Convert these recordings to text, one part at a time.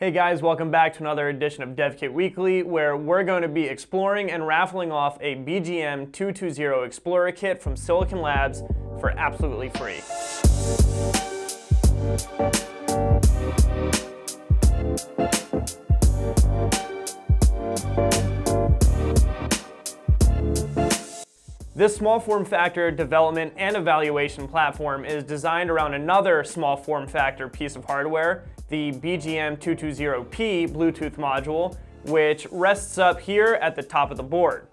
Hey guys, welcome back to another edition of DevKit Weekly, where we're going to be exploring and raffling off a BGM 220 Explorer kit from Silicon Labs for absolutely free. This small form factor development and evaluation platform is designed around another small form factor piece of hardware, the BGM220P Bluetooth module, which rests up here at the top of the board.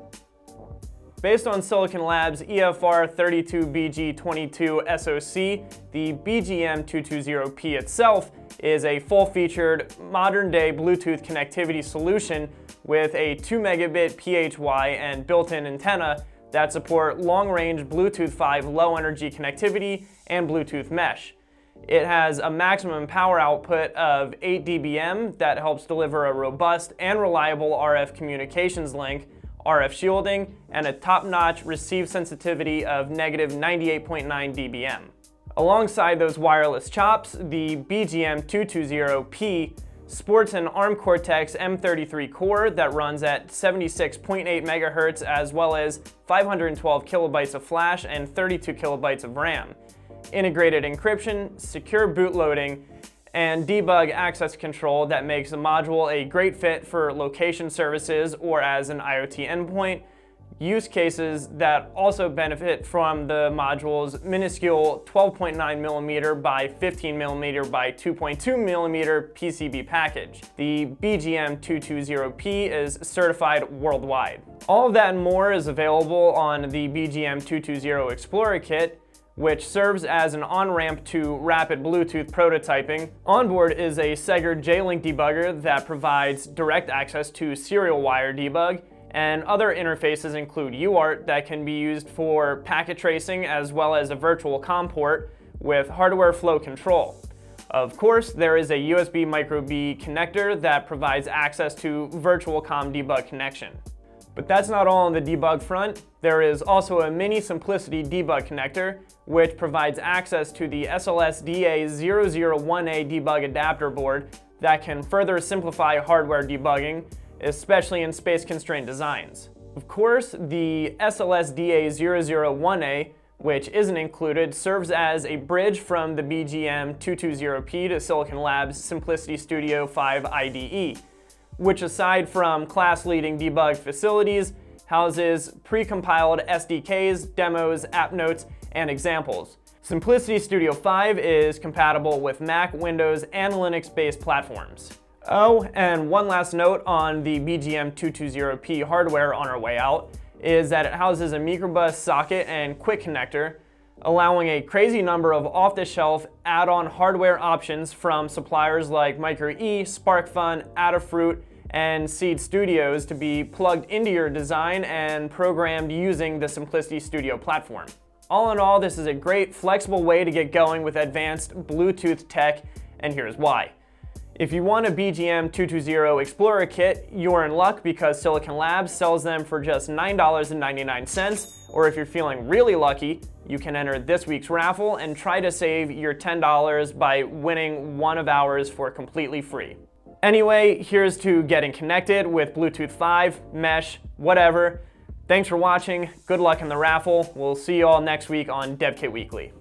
Based on Silicon Labs EFR32BG22 SoC, the BGM220P itself is a full-featured, modern-day Bluetooth connectivity solution with a 2 megabit PHY and built-in antenna that support long-range Bluetooth 5 low-energy connectivity and Bluetooth mesh. It has a maximum power output of 8 dBm that helps deliver a robust and reliable RF communications link, RF shielding, and a top-notch receive sensitivity of negative 98.9 dBm. Alongside those wireless chops, the BGM220P sports an ARM Cortex M33 core that runs at 76.8 megahertz as well as 512 kilobytes of flash and 32 kilobytes of RAM. Integrated encryption, secure boot loading, and debug access control that makes the module a great fit for location services or as an IoT endpoint, use cases that also benefit from the module's minuscule 12.9 millimeter by 15 millimeter by 2.2 millimeter PCB package. The BGM220P is certified worldwide. All of that and more is available on the BGM220 Explorer Kit, which serves as an on-ramp to rapid Bluetooth prototyping. Onboard is a SEGGER J-Link debugger that provides direct access to serial wire debug, and other interfaces include UART that can be used for packet tracing as well as a virtual COM port with hardware flow control. Of course, there is a USB micro B connector that provides access to virtual COM debug connection. But that's not all on the debug front. There is also a Mini Simplicity debug connector, which provides access to the SLSDA001A debug adapter board that can further simplify hardware debugging especially in space-constrained designs. Of course, the SLSDA001A, which isn't included, serves as a bridge from the BGM220P to Silicon Labs Simplicity Studio 5 IDE, which aside from class-leading debug facilities, houses precompiled SDKs, demos, app notes, and examples. Simplicity Studio 5 is compatible with Mac, Windows, and Linux-based platforms. Oh, and one last note on the BGM220P hardware on our way out is that it houses a mikroBUS socket and quick connector, allowing a crazy number of off-the-shelf add-on hardware options from suppliers like MikroE, SparkFun, Adafruit, and Seeed Studios to be plugged into your design and programmed using the Simplicity Studio platform. All in all, this is a great flexible way to get going with advanced Bluetooth tech, and here's why. If you want a BGM 220 Explorer kit, you're in luck because Silicon Labs sells them for just $9.99, or if you're feeling really lucky, you can enter this week's raffle and try to save your $10 by winning one of ours for completely free. Anyway, here's to getting connected with Bluetooth 5, mesh, whatever. Thanks for watching, good luck in the raffle. We'll see you all next week on DevKit Weekly.